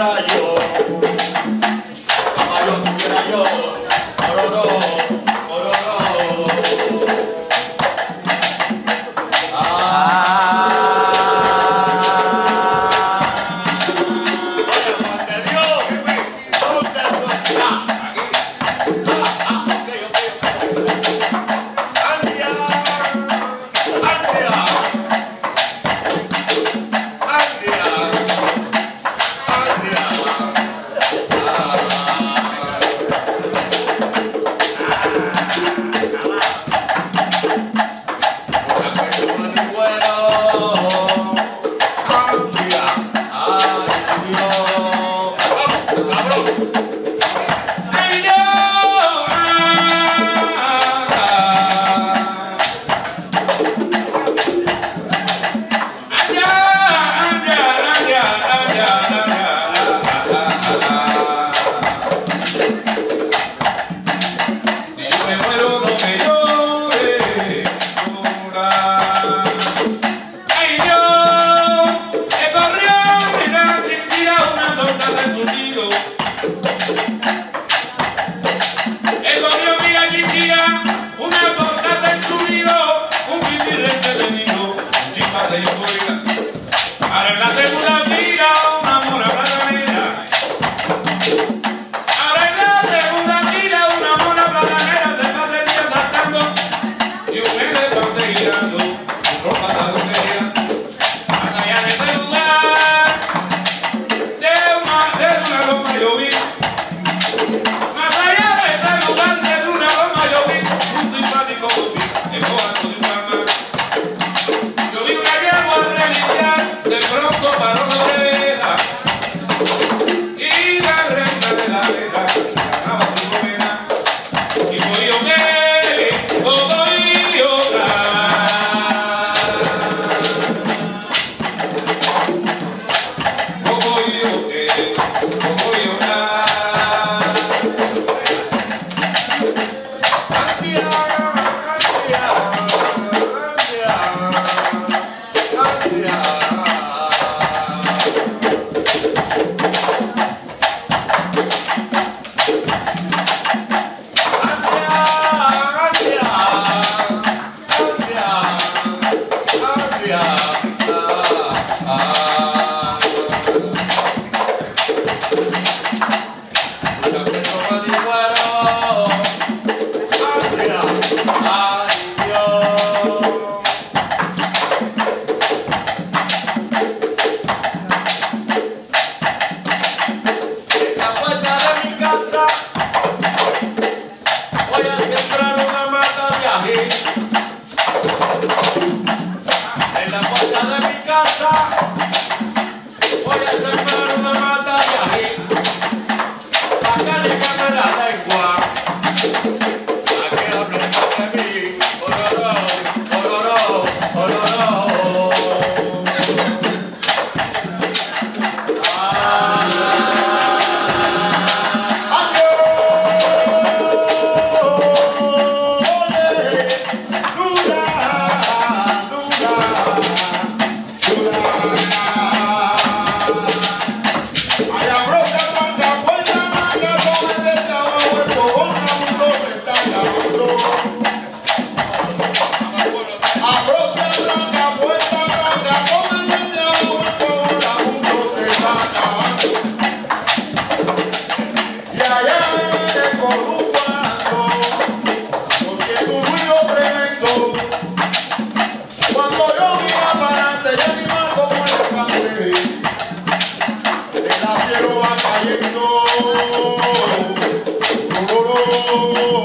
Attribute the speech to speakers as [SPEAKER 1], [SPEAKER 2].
[SPEAKER 1] Andrade.
[SPEAKER 2] me pone.
[SPEAKER 1] Yeah. Thank you.
[SPEAKER 3] va cayendo. Oh, oh, oh.